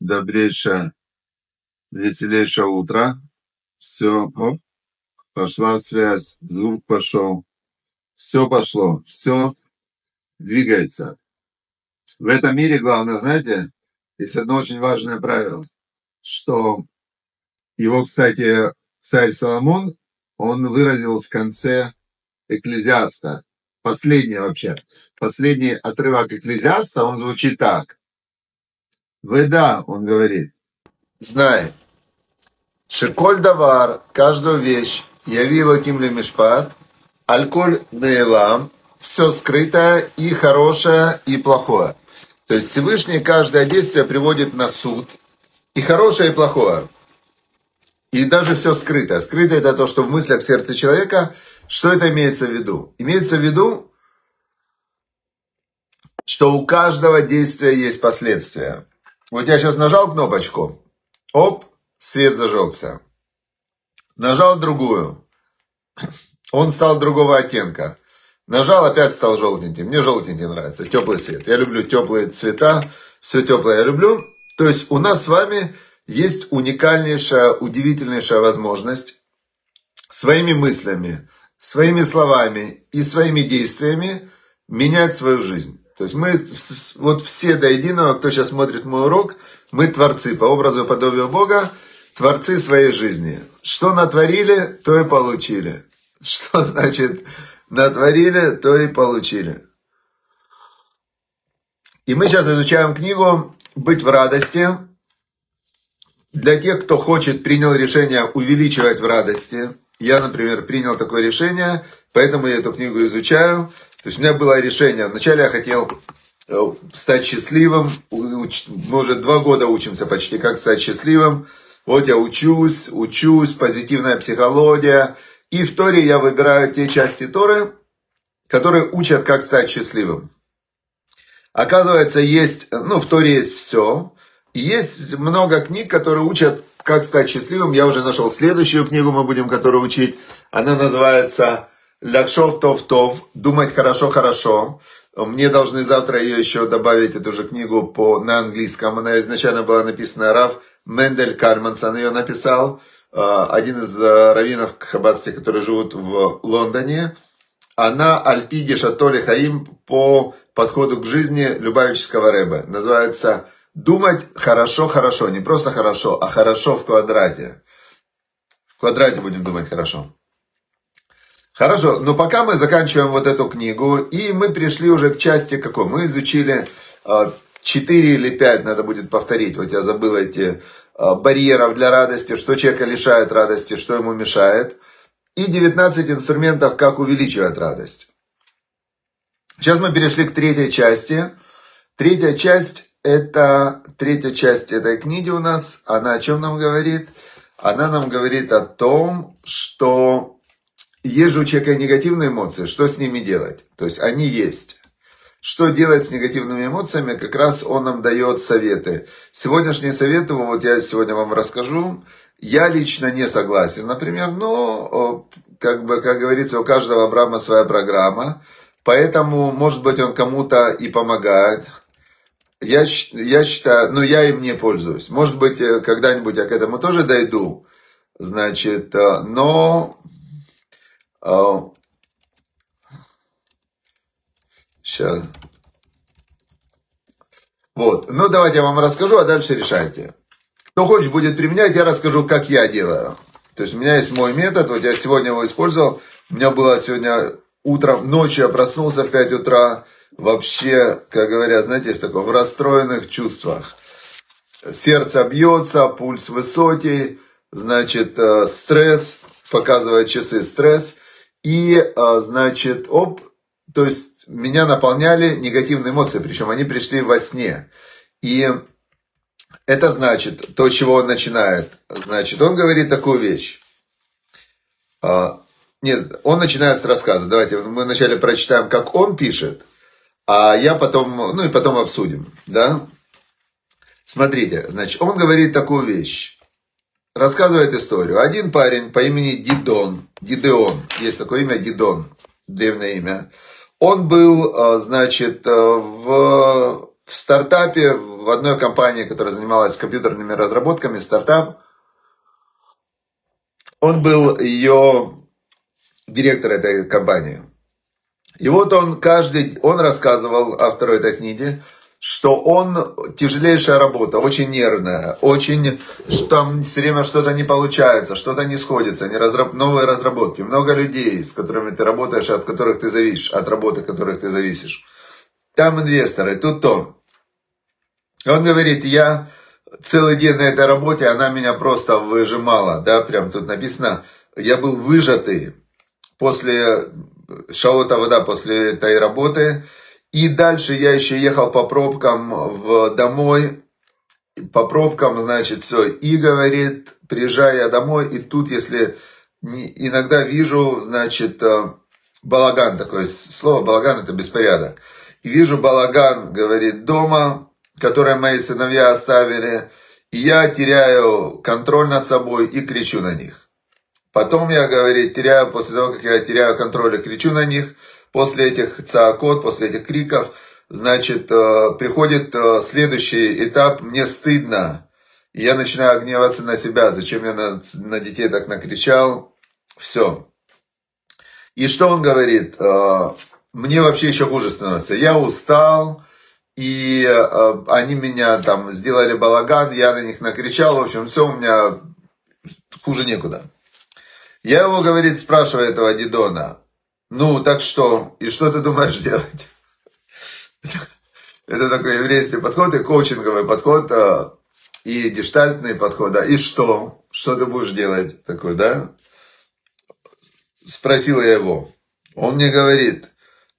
Добрейшее, веселейшее утро. Все, оп, пошла связь, звук пошел. Все пошло, все двигается. В этом мире главное, знаете, есть одно очень важное правило, что его, кстати, царь Соломон, он выразил в конце Экклезиаста. Последний вообще. Последний отрывок Экклезиаста, он звучит так. Веда, он говорит, знай, шеколь давар, каждую вещь, явила кимли мишпат, альколь нейлам, все скрытое и хорошее, и плохое. То есть Всевышний каждое действие приводит на суд, и хорошее, и плохое. И даже все скрытое. Скрытое это то, что в мыслях в сердце человека. Что это имеется в виду? Имеется в виду, что у каждого действия есть последствия. Вот я сейчас нажал кнопочку, оп, свет зажегся. Нажал другую, он стал другого оттенка. Нажал, опять стал желтенький. Мне желтенький нравится, теплый цвет. Я люблю теплые цвета, все теплое я люблю. То есть у нас с вами есть уникальнейшая, удивительнейшая возможность своими мыслями, своими словами и своими действиями менять свою жизнь. То есть мы, вот все до единого, кто сейчас смотрит мой урок, мы творцы по образу и подобию Бога, творцы своей жизни. Что натворили, то и получили. Что значит натворили, то и получили. И мы сейчас изучаем книгу «Быть в радости», для тех, кто хочет, принял решение увеличивать в радости, я, например, принял такое решение, поэтому я эту книгу изучаю. То есть у меня было решение, вначале я хотел э, стать счастливым, мы уже два года учимся почти, как стать счастливым. Вот я учусь, учусь, позитивная психология. И в Торе я выбираю те части Торы, которые учат, как стать счастливым. Оказывается, есть, ну, в Торе есть все. Есть много книг, которые учат, как стать счастливым. Я уже нашел следующую книгу, мы будем которую учить. Она называется «Лякшов тов тов», «Думать хорошо-хорошо». Мне должны завтра ее еще добавить, эту же книгу по, на английском. Она изначально была написана Раф Мендель Кальмансон ее написал. А, один из э, раввинов хаббатских, которые живут в Лондоне. Она Альпиди Шатоли Хаим по подходу к жизни Любавического Рэба. Называется Думать хорошо-хорошо, не просто хорошо, а хорошо в квадрате. В квадрате будем думать хорошо. Хорошо, но пока мы заканчиваем вот эту книгу, и мы пришли уже к части какой? Мы изучили 4 а, или 5, надо будет повторить, вот я забыл эти а, барьеров для радости, что человека лишает радости, что ему мешает, и 19 инструментов, как увеличивать радость. Сейчас мы перешли к третьей части. Третья часть это третья часть этой книги у нас. Она о чем нам говорит? Она нам говорит о том, что есть же у человека негативные эмоции, что с ними делать? То есть они есть. Что делать с негативными эмоциями, как раз он нам дает советы. Сегодняшние советы, вот я сегодня вам расскажу. Я лично не согласен, например, но, как бы, как говорится, у каждого Абрама своя программа. Поэтому, может быть, он кому-то и помогает, я, я считаю, ну я им не пользуюсь. Может быть, э, когда-нибудь я к этому тоже дойду. Значит, э, но... Сейчас. Э, вот. Ну, давайте я вам расскажу, а дальше решайте. Кто хочет будет применять, я расскажу, как я делаю. То есть у меня есть мой метод, вот я сегодня его использовал. У меня было сегодня утром, ночью я проснулся в 5 утра, вообще, как говорят, знаете, есть такое, в расстроенных чувствах. Сердце бьется, пульс высокий, значит, э, стресс, показывает часы стресс. И, э, значит, оп, то есть меня наполняли негативные эмоции, причем они пришли во сне. И это значит, то, с чего он начинает, значит, он говорит такую вещь. А, нет, он начинает с рассказа. Давайте мы вначале прочитаем, как он пишет, а я потом, ну и потом обсудим, да? Смотрите, значит, он говорит такую вещь. Рассказывает историю. Один парень по имени Дидон, Дидеон, есть такое имя Дидон, древнее имя. Он был, значит, в, в стартапе, в одной компании, которая занималась компьютерными разработками, стартап. Он был ее директор этой компании. И вот он каждый, он рассказывал автору этой книги, что он тяжелейшая работа, очень нервная, очень, что там все время что-то не получается, что-то не сходится, не разраб, новые разработки, много людей, с которыми ты работаешь, от которых ты зависишь, от работы, от которых ты зависишь. Там инвесторы, тут то. Он говорит, я целый день на этой работе, она меня просто выжимала, да, прям тут написано, я был выжатый после шаута вода, после этой работы, и дальше я еще ехал по пробкам в домой, по пробкам, значит, все. И говорит, приезжая я домой, и тут, если иногда вижу, значит, э, балаган, такое слово балаган, это беспорядок. И вижу балаган, говорит, дома, которое мои сыновья оставили, и я теряю контроль над собой и кричу на них. Потом я, говорит, теряю, после того, как я теряю контроль и кричу на них, После этих цаакот, после этих криков, значит, э, приходит э, следующий этап, мне стыдно. Я начинаю гневаться на себя, зачем я на, на детей так накричал. Все. И что он говорит? Э, мне вообще еще хуже становится. Я устал, и они меня там сделали балаган, я на них накричал, в общем, все у меня хуже некуда. Я его, говорит, спрашиваю этого Дидона, ну, так что? И что ты думаешь делать? Это такой еврейский подход и коучинговый подход, а, и гештальтный подход. И что? Что ты будешь делать? Такой, да? Спросил я его. Он мне говорит,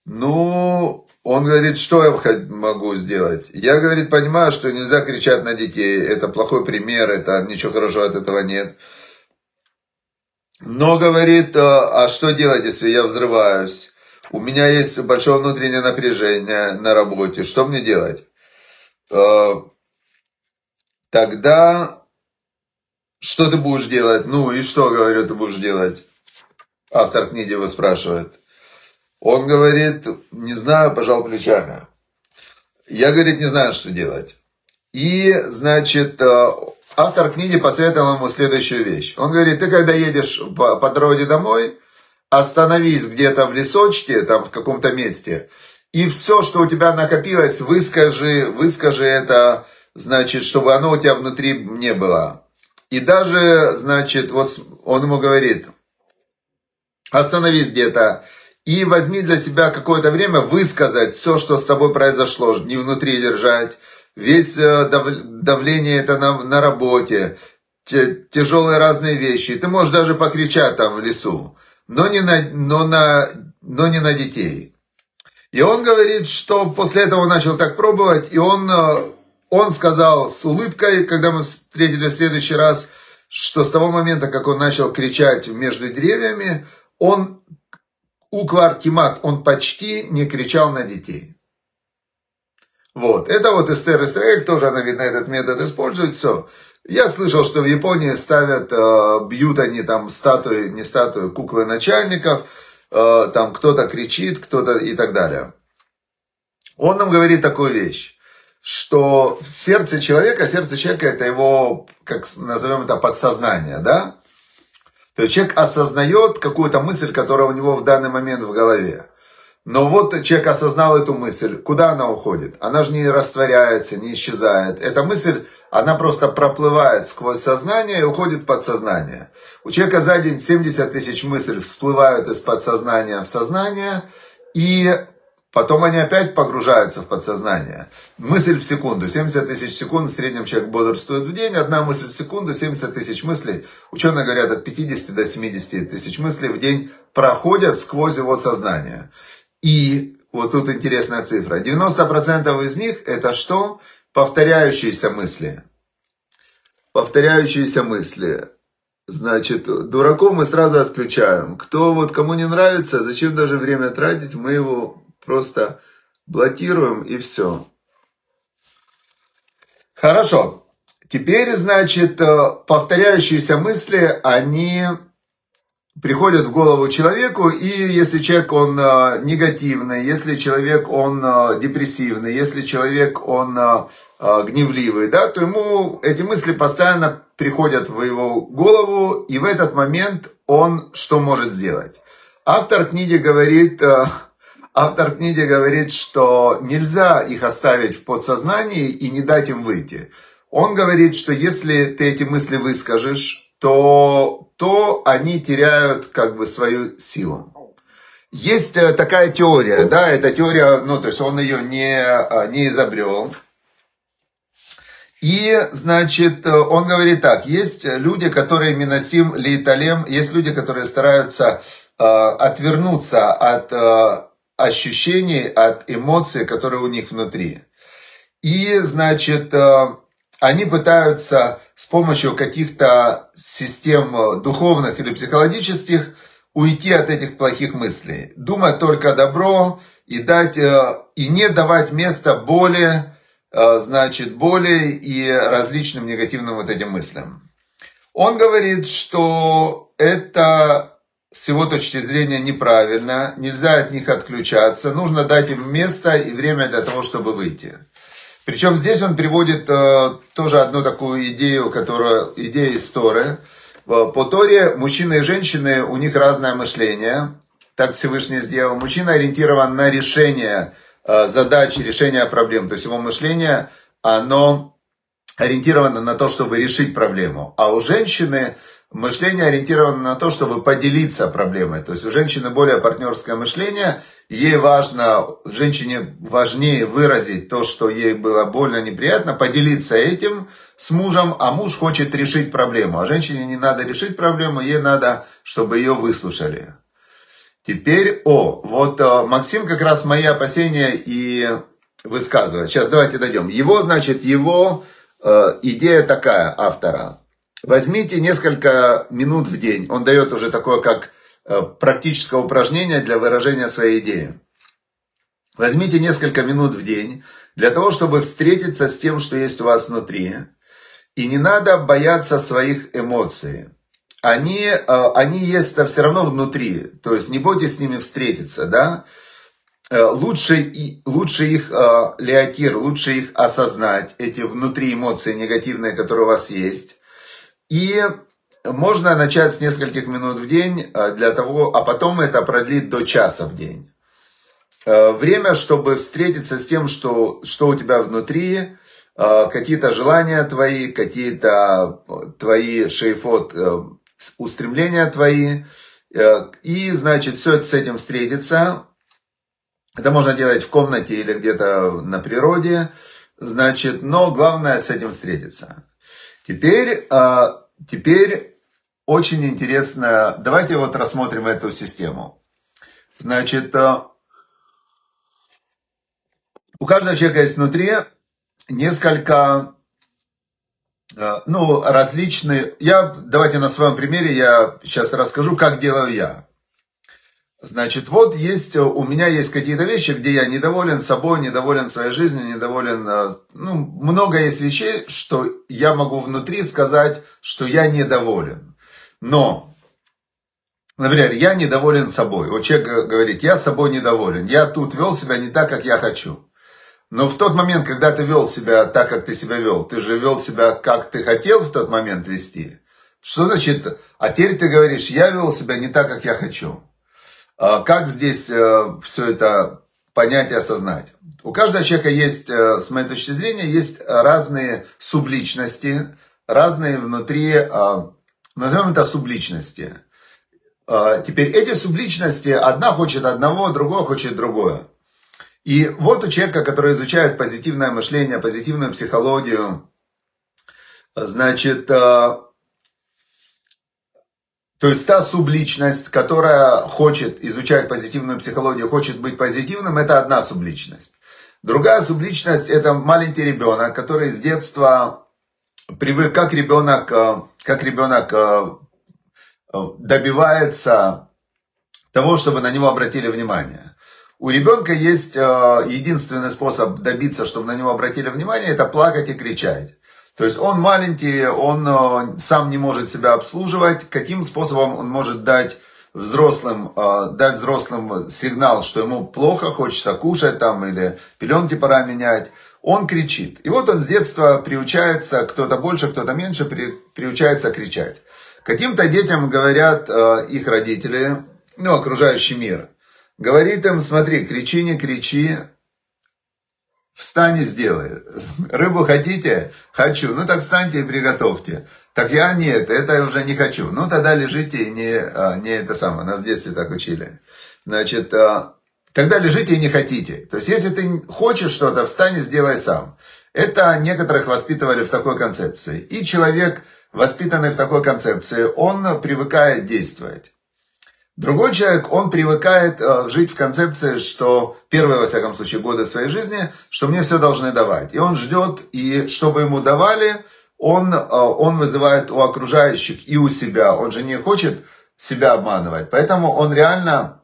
ну, он говорит, что я могу сделать? Я, говорит, понимаю, что нельзя кричать на детей, это плохой пример, это ничего хорошего от этого нет. Но говорит, а, а что делать, если я взрываюсь? У меня есть большое внутреннее напряжение на работе. Что мне делать? А, тогда что ты будешь делать? Ну и что, говорю, ты будешь делать? Автор книги его спрашивает. Он говорит, не знаю, пожал плечами. Я, говорит, не знаю, что делать. И, значит, а, автор книги посоветовал ему следующую вещь. Он говорит, ты когда едешь по, по дороге домой, остановись где-то в лесочке, там в каком-то месте, и все, что у тебя накопилось, выскажи, выскажи это, значит, чтобы оно у тебя внутри не было. И даже, значит, вот он ему говорит, остановись где-то и возьми для себя какое-то время высказать все, что с тобой произошло, не внутри держать, весь э, давление это на, на работе, тяжелые разные вещи. Ты можешь даже покричать там в лесу, но не на, но на, но не на детей. И он говорит, что после этого начал так пробовать, и он, э, он сказал с улыбкой, когда мы встретили в следующий раз, что с того момента, как он начал кричать между деревьями, он Уквар Кимат, он почти не кричал на детей. Вот. Это вот Эстер Исраэль, тоже она, видно, этот метод использует, все. Я слышал, что в Японии ставят, э, бьют они там статуи, не статуи, куклы начальников, э, там кто-то кричит, кто-то и так далее. Он нам говорит такую вещь, что сердце человека, сердце человека это его, как назовем это, подсознание, да? То есть человек осознает какую-то мысль, которая у него в данный момент в голове. Но вот человек осознал эту мысль. Куда она уходит? Она же не растворяется, не исчезает. Эта мысль, она просто проплывает сквозь сознание и уходит в подсознание. У человека за день 70 тысяч мыслей всплывают из подсознания в сознание. И потом они опять погружаются в подсознание. Мысль в секунду. 70 тысяч секунд в среднем человек бодрствует в день. Одна мысль в секунду, 70 тысяч мыслей. Ученые говорят, от 50 до 70 тысяч мыслей в день проходят сквозь его сознание. И вот тут интересная цифра. 90% из них это что? Повторяющиеся мысли. Повторяющиеся мысли. Значит, дураков мы сразу отключаем. Кто вот кому не нравится, зачем даже время тратить, мы его просто блокируем и все. Хорошо. Теперь, значит, повторяющиеся мысли, они приходят в голову человеку, и если человек, он э, негативный, если человек, он э, депрессивный, если человек, он э, гневливый, да, то ему эти мысли постоянно приходят в его голову, и в этот момент он что может сделать? Автор книги говорит, автор книги говорит, что нельзя их оставить в подсознании и не дать им выйти. Он говорит, что если ты эти мысли выскажешь, то, то они теряют как бы свою силу. Есть э, такая теория, да, эта теория, ну, то есть он ее не, э, не изобрел. И, значит, он говорит так, есть люди, которые миносим лейталем, есть люди, которые стараются э, отвернуться от э, ощущений, от эмоций, которые у них внутри. И, значит, э, они пытаются с помощью каких-то систем духовных или психологических уйти от этих плохих мыслей. Думать только добро и, дать, э, и не давать место боли, э, значит, боли и различным негативным вот этим мыслям. Он говорит, что это с его точки зрения неправильно, нельзя от них отключаться, нужно дать им место и время для того, чтобы выйти. Причем здесь он приводит э, тоже одну такую идею, которую, идея из Торы. По Торе мужчины и женщины, у них разное мышление. Так Всевышний сделал. Мужчина ориентирован на решение э, задач, решение проблем. То есть его мышление, оно ориентировано на то, чтобы решить проблему. А у женщины мышление ориентировано на то, чтобы поделиться проблемой. То есть у женщины более партнерское мышление, ей важно, женщине важнее выразить то, что ей было больно, неприятно, поделиться этим с мужем, а муж хочет решить проблему. А женщине не надо решить проблему, ей надо, чтобы ее выслушали. Теперь, о, вот э, Максим как раз мои опасения и высказывает. Сейчас давайте дойдем. Его, значит, его э, идея такая автора. Возьмите несколько минут в день. Он дает уже такое, как э, практическое упражнение для выражения своей идеи. Возьмите несколько минут в день для того, чтобы встретиться с тем, что есть у вас внутри. И не надо бояться своих эмоций. Они, э, они есть -то все равно внутри. То есть не бойтесь с ними встретиться, да. Э, лучше, лучше их леотир, лучше их осознать, эти внутри эмоции негативные, которые у вас есть и можно начать с нескольких минут в день э, для того, а потом это продлить до часа в день. Э, время, чтобы встретиться с тем, что, что у тебя внутри, э, какие-то желания твои, какие-то твои шейфот, устремления твои. И, значит, все с этим встретиться. Это можно делать в комнате или где-то на природе. Значит, но главное с этим встретиться. Теперь Теперь очень интересно, давайте вот рассмотрим эту систему. Значит, э, у каждого человека есть внутри несколько, э, ну, различные, я, давайте на своем примере, я сейчас расскажу, как делаю я. Значит, вот есть, у меня есть какие-то вещи, где я недоволен собой, недоволен своей жизнью, недоволен, э, ну, много есть вещей, что я могу внутри сказать, что я недоволен. Но, например, я недоволен собой. Вот человек говорит, я собой недоволен, я тут вел себя не так, как я хочу. Но в тот момент, когда ты вел себя так, как ты себя вел, ты же вел себя, как ты хотел в тот момент вести. Что значит, а теперь ты говоришь, я вел себя не так, как я хочу. А как здесь э, все это понять и осознать? У каждого человека есть, э, с моей точки зрения, есть разные субличности, разные внутри, а, назовем это субличности. А, теперь эти субличности, одна хочет одного, другой хочет другое. И вот у человека, который изучает позитивное мышление, позитивную психологию, значит, то есть та субличность, которая хочет изучать позитивную психологию, хочет быть позитивным, это одна субличность. Другая субличность это маленький ребенок, который с детства привык, как ребенок, э, как ребенок э, э, добивается того, чтобы на него обратили внимание. У ребенка есть единственный способ добиться, чтобы на него обратили внимание, это плакать и кричать. То есть он маленький, он э, сам не может себя обслуживать. Каким способом он может дать взрослым, э, дать взрослым сигнал, что ему плохо, хочется кушать там или пеленки пора менять? Он кричит. И вот он с детства приучается, кто-то больше, кто-то меньше, при, приучается кричать. Каким-то детям говорят э, их родители, ну, окружающий мир. Говорит им, смотри, кричи, не кричи, встань и сделай. Рыбу хотите? Хочу. Ну так встаньте и приготовьте. Так я нет, это уже не хочу. Ну тогда лежите и не, а, не это самое. Нас в детстве так учили. Значит, а, тогда лежите и не хотите. То есть если ты хочешь что-то, встань и сделай сам. Это некоторых воспитывали в такой концепции. И человек, воспитанный в такой концепции, он привыкает действовать. Другой человек, он привыкает э, жить в концепции, что первые, во всяком случае, годы своей жизни, что мне все должны давать. И он ждет, и чтобы ему давали, он, э, он вызывает у окружающих и у себя. Он же не хочет себя обманывать. Поэтому он реально,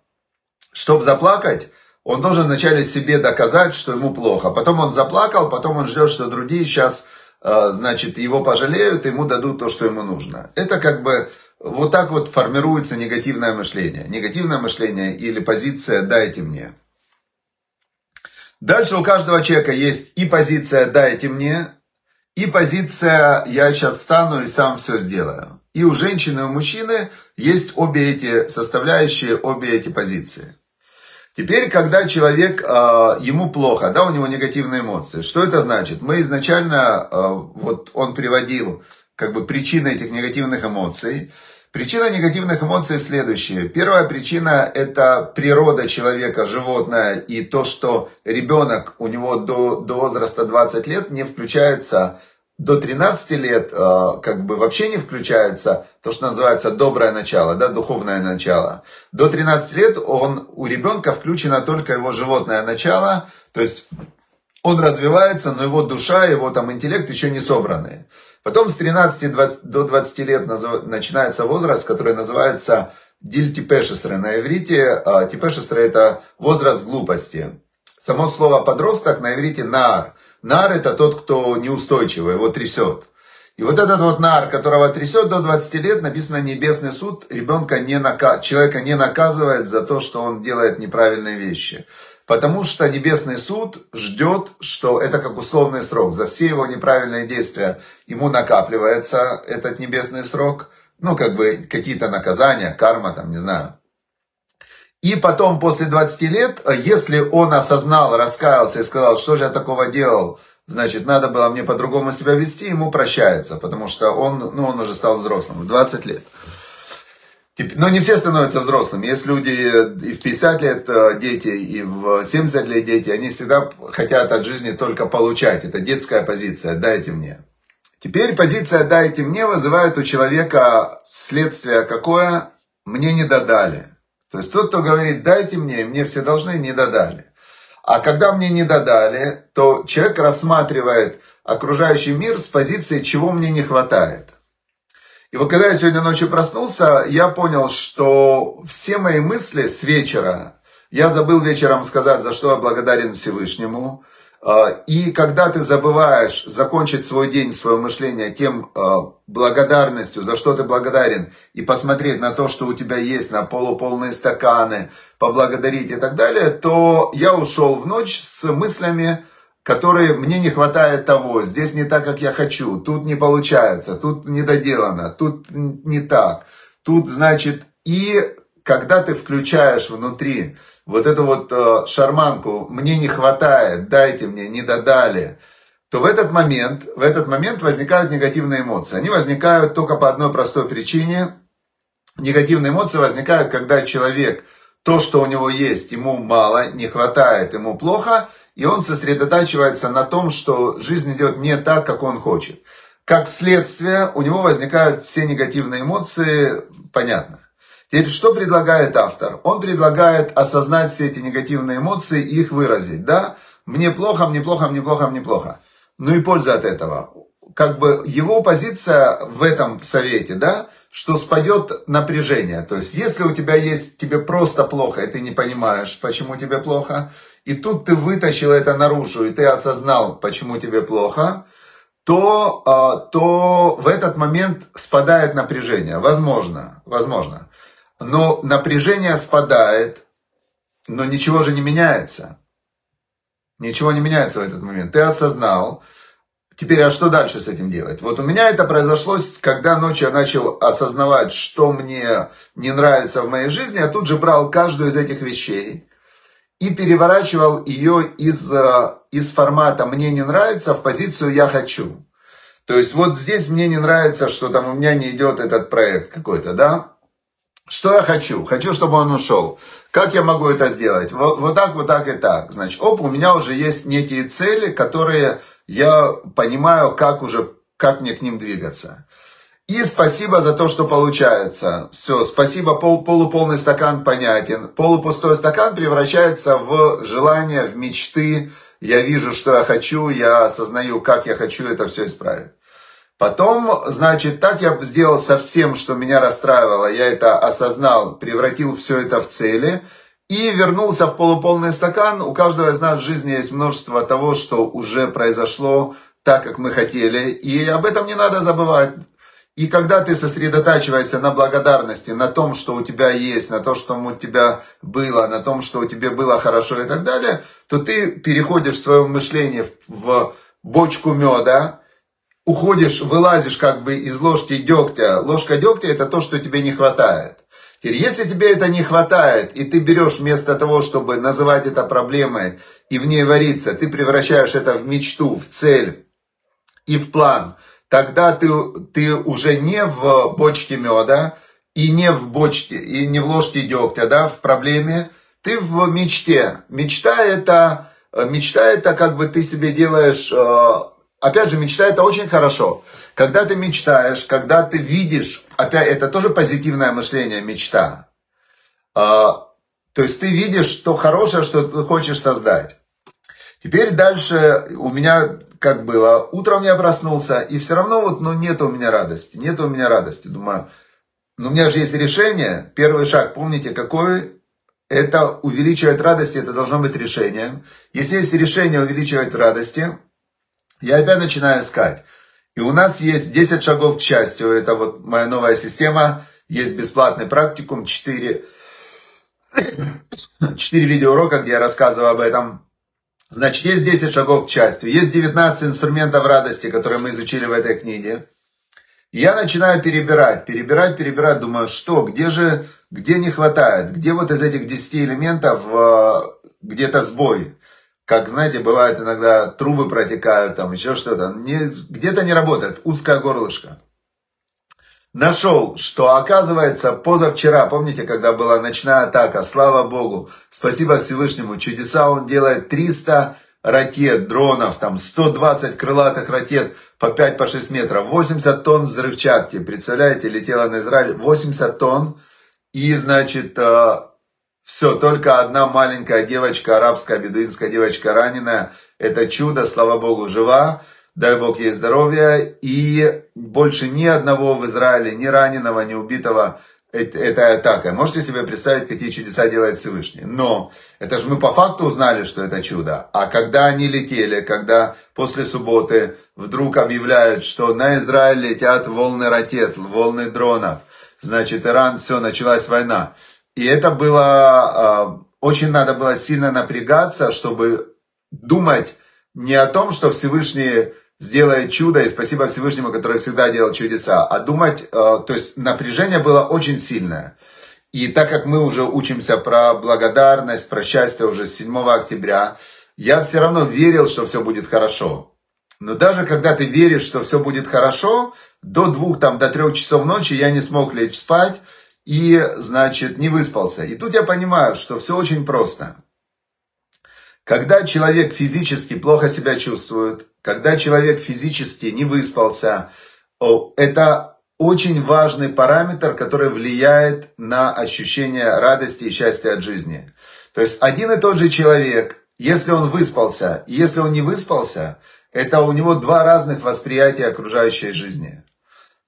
чтобы заплакать, он должен вначале себе доказать, что ему плохо. Потом он заплакал, потом он ждет, что другие сейчас, э, значит, его пожалеют, ему дадут то, что ему нужно. Это как бы вот так вот формируется негативное мышление. Негативное мышление или позиция «дайте мне». Дальше у каждого человека есть и позиция «дайте мне», и позиция «я сейчас встану и сам все сделаю». И у женщины, и у мужчины есть обе эти составляющие, обе эти позиции. Теперь, когда человек, а, ему плохо, да, у него негативные эмоции, что это значит? Мы изначально, а, вот он приводил как бы причины этих негативных эмоций. Причина негативных эмоций следующая. Первая причина – это природа человека, животное, и то, что ребенок, у него до, до возраста 20 лет не включается, до 13 лет э, как бы вообще не включается то, что называется доброе начало, да, духовное начало. До 13 лет он, у ребенка включено только его животное начало, то есть он развивается, но его душа, его там интеллект еще не собраны. Потом с 13 до 20 лет начинается возраст, который называется дильтипешестры на иврите. А типешестры это возраст глупости. Само слово подросток на иврите нар. Нар это тот, кто неустойчивый, его трясет. И вот этот вот нар, которого трясет до 20 лет, написано небесный суд, ребенка не нака... человека не наказывает за то, что он делает неправильные вещи. Потому что Небесный суд ждет, что это как условный срок. За все его неправильные действия ему накапливается этот небесный срок. Ну, как бы какие-то наказания, карма, там, не знаю. И потом, после 20 лет, если он осознал, раскаялся и сказал, что же я такого делал, значит, надо было мне по-другому себя вести, ему прощается, потому что он, ну, он уже стал взрослым в 20 лет. Но не все становятся взрослыми. Есть люди и в 50 лет э, дети, и в 70 лет дети, они всегда хотят от жизни только получать. Это детская позиция «дайте мне». Теперь позиция «дайте мне» вызывает у человека следствие какое? Мне не додали. То есть тот, кто говорит «дайте мне», мне все должны, не додали. А когда мне не додали, то человек рассматривает окружающий мир с позиции «чего мне не хватает». И вот когда я сегодня ночью проснулся, я понял, что все мои мысли с вечера, я забыл вечером сказать, за что я благодарен Всевышнему. А, и когда ты забываешь закончить свой день, свое мышление тем а, благодарностью, за что ты благодарен, и посмотреть на то, что у тебя есть, на полуполные стаканы, поблагодарить и так далее, то я ушел в ночь с мыслями, которые мне не хватает того, здесь не так, как я хочу, тут не получается, тут не доделано, тут не так, тут, значит, и когда ты включаешь внутри вот эту вот э, шарманку, мне не хватает, дайте мне, не додали, то в этот момент, в этот момент возникают негативные эмоции. Они возникают только по одной простой причине. Негативные эмоции возникают, когда человек, то, что у него есть, ему мало, не хватает, ему плохо – и он сосредотачивается на том, что жизнь идет не так, как он хочет. Как следствие, у него возникают все негативные эмоции, понятно. Теперь, что предлагает автор? Он предлагает осознать все эти негативные эмоции и их выразить. Да, мне плохо, мне плохо, мне плохо, мне плохо. Ну и польза от этого. Как бы его позиция в этом совете, да, что спадет напряжение. То есть, если у тебя есть, тебе просто плохо, и ты не понимаешь, почему тебе плохо, и тут ты вытащил это наружу, и ты осознал, почему тебе плохо, то, а, то в этот момент спадает напряжение. Возможно, возможно. Но напряжение спадает, но ничего же не меняется. Ничего не меняется в этот момент. Ты осознал. Теперь, а что дальше с этим делать? Вот у меня это произошло, когда ночью я начал осознавать, что мне не нравится в моей жизни. Я тут же брал каждую из этих вещей и переворачивал ее из, э, из формата «мне не нравится» в позицию «я хочу». То есть вот здесь мне не нравится, что там у меня не идет этот проект какой-то, да? Что я хочу? Хочу, чтобы он ушел. Как я могу это сделать? Вот, вот так, вот так и так. Значит, оп, у меня уже есть некие цели, которые я понимаю, как уже, как мне к ним двигаться. И спасибо за то, что получается. Все, спасибо, пол, полуполный стакан понятен. Полупустой стакан превращается в желание, в мечты. Я вижу, что я хочу, я осознаю, как я хочу это все исправить. Потом, значит, так я сделал со всем, что меня расстраивало. Я это осознал, превратил все это в цели и вернулся в полуполный стакан. У каждого из нас в жизни есть множество того, что уже произошло так, как мы хотели. И об этом не надо забывать. И когда ты сосредотачиваешься на благодарности, на том, что у тебя есть, на том, что у тебя было, на том, что у тебя было хорошо и так далее, то ты переходишь в своем мышлении в бочку меда, уходишь, вылазишь как бы из ложки дегтя. Ложка дегтя это то, что тебе не хватает. Теперь, если тебе это не хватает, и ты берешь вместо того, чтобы называть это проблемой и в ней вариться, ты превращаешь это в мечту, в цель и в план, тогда ты, ты уже не в бочке меда, и не в бочке, и не в ложке дегтя, да, в проблеме, ты в мечте. Мечта это, мечта это как бы ты себе делаешь э, Опять же, мечта это очень хорошо. Когда ты мечтаешь, когда ты видишь, опять это тоже позитивное мышление, мечта. А, то есть ты видишь то хорошее, что ты хочешь создать. Теперь дальше у меня как было. Утром я проснулся, и все равно вот, ну, нет у меня радости. Нет у меня радости. Думаю, ну, у меня же есть решение. Первый шаг, помните, какой? Это увеличивать радость, это должно быть решением. Если есть решение увеличивать радости, я опять начинаю искать. И у нас есть 10 шагов к счастью. Это вот моя новая система. Есть бесплатный практикум, 4, 4 видеоурока, где я рассказываю об этом. Значит, есть 10 шагов к счастью. Есть 19 инструментов радости, которые мы изучили в этой книге. Я начинаю перебирать, перебирать, перебирать. Думаю, что, где же, где не хватает? Где вот из этих 10 элементов э, где-то сбой? Как, знаете, бывает иногда трубы протекают, там еще что-то. Где-то не работает, узкое горлышко. Нашел, что оказывается позавчера, помните, когда была ночная атака, слава Богу, спасибо Всевышнему, чудеса он делает. 300 ракет, дронов, там 120 крылатых ракет по 5-6 по метров, 80 тонн взрывчатки, представляете, летела на Израиль, 80 тонн, и, значит, э, все, только одна маленькая девочка, арабская бедуинская девочка раненая. Это чудо, слава Богу, жива. Дай Бог ей здоровья. И больше ни одного в Израиле, ни раненого, ни убитого этой атакой. Можете себе представить, какие чудеса делает Всевышний. Но это же мы по факту узнали, что это чудо. А когда они летели, когда после субботы вдруг объявляют, что на Израиль летят волны ракет, волны дронов, значит, Иран, все, началась война. И это было, а, очень надо было сильно напрягаться, чтобы думать не о том, что Всевышний сделает чудо, и спасибо Всевышнему, который всегда делал чудеса, а думать, а, то есть напряжение было очень сильное. И так как мы уже учимся про благодарность, про счастье уже с 7 октября, я все равно верил, что все будет хорошо. Но даже когда ты веришь, что все будет хорошо, до двух, там, до трех часов ночи я не смог лечь спать, и, значит, не выспался. И тут я понимаю, что все очень просто. Когда человек физически плохо себя чувствует, когда человек физически не выспался, это очень важный параметр, который влияет на ощущение радости и счастья от жизни. То есть один и тот же человек, если он выспался если он не выспался, это у него два разных восприятия окружающей жизни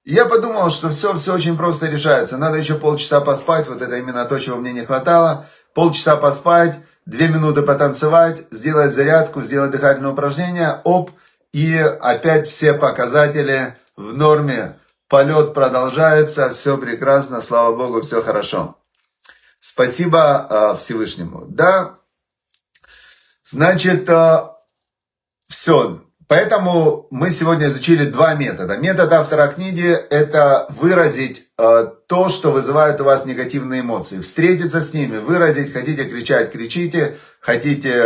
я подумал, что все, все очень просто решается. Надо еще полчаса поспать, вот это именно то, чего мне не хватало. Полчаса поспать, две минуты потанцевать, сделать зарядку, сделать дыхательное упражнение, оп, И опять все показатели в норме. Полет продолжается, все прекрасно, слава Богу, все хорошо. Спасибо э, Всевышнему. Да, значит, э, все. Поэтому мы сегодня изучили два метода. Метод автора книги – это выразить э, то, что вызывает у вас негативные эмоции. Встретиться с ними, выразить, хотите кричать, кричите, хотите, э,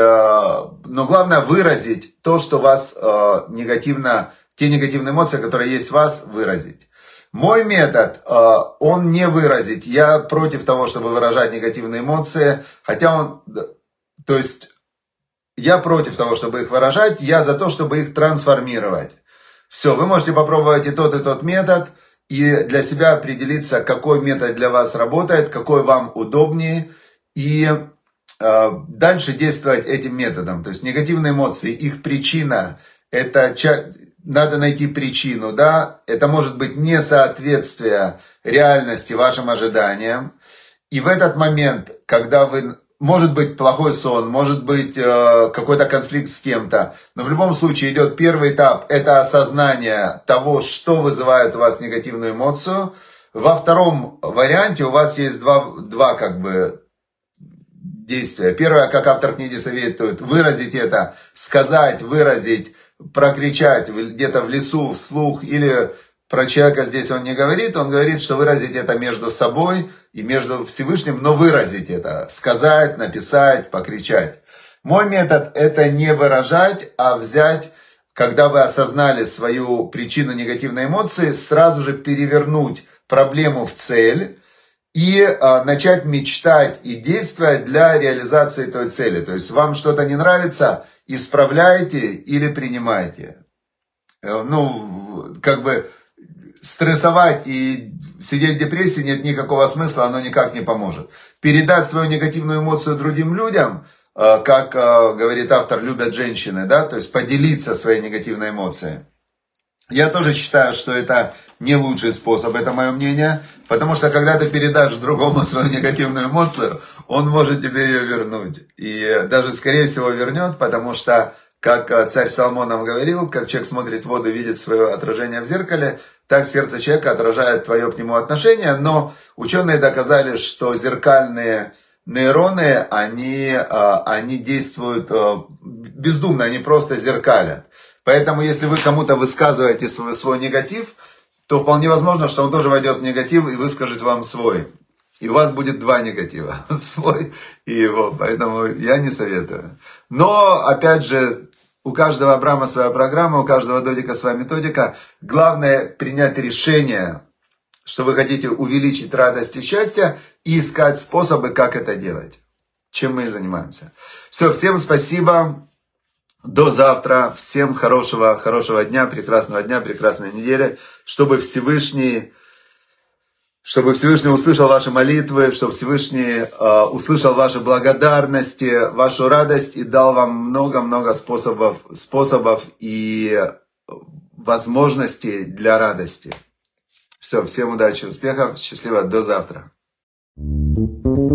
но главное выразить то, что вас э, негативно, те негативные эмоции, которые есть в вас, выразить. Мой метод, э, он не выразить. Я против того, чтобы выражать негативные эмоции, хотя он, то есть я против того, чтобы их выражать, я за то, чтобы их трансформировать. Все, вы можете попробовать и тот, и тот метод, и для себя определиться, какой метод для вас работает, какой вам удобнее, и э, дальше действовать этим методом. То есть негативные эмоции, их причина, это надо найти причину, да, это может быть несоответствие реальности вашим ожиданиям. И в этот момент, когда вы может быть плохой сон, может быть э, какой-то конфликт с кем-то, но в любом случае идет первый этап, это осознание того, что вызывает у вас негативную эмоцию. Во втором варианте у вас есть два, два как бы действия. Первое, как автор книги советует, выразить это, сказать, выразить, прокричать где-то в лесу, вслух или про человека здесь он не говорит, он говорит, что выразить это между собой и между Всевышним, но выразить это, сказать, написать, покричать. Мой метод это не выражать, а взять, когда вы осознали свою причину негативной эмоции, сразу же перевернуть проблему в цель и а, начать мечтать и действовать для реализации той цели. То есть вам что-то не нравится, исправляете или принимаете. Э, ну, как бы стрессовать и сидеть в депрессии нет никакого смысла, оно никак не поможет. Передать свою негативную эмоцию другим людям, э, как э, говорит автор, любят женщины, да, то есть поделиться своей негативной эмоцией. Я тоже считаю, что это не лучший способ, это мое мнение, потому что когда ты передашь другому свою негативную эмоцию, он может тебе ее вернуть. И даже, скорее всего, вернет, потому что, как э, царь Соломон нам говорил, как человек смотрит в воду, видит свое отражение в зеркале, так сердце человека отражает твое к нему отношение, но ученые доказали, что зеркальные нейроны, они, а, они действуют а, бездумно, они просто зеркалят. Поэтому, если вы кому-то высказываете свой, свой негатив, то вполне возможно, что он тоже войдет в негатив и выскажет вам свой. И у вас будет два негатива, свой и его. Поэтому я не советую. Но, опять же, у каждого Абрама своя программа, у каждого Додика своя методика. Главное принять решение, что вы хотите увеличить радость и счастье, и искать способы, как это делать. Чем мы и занимаемся. Все, всем спасибо. До завтра. Всем хорошего, хорошего дня, прекрасного дня, прекрасной недели. Чтобы Всевышний чтобы Всевышний услышал ваши молитвы, чтобы Всевышний э, услышал ваши благодарности, вашу радость и дал вам много-много способов, способов и возможностей для радости. Все, всем удачи, успехов, счастливо, до завтра. thank you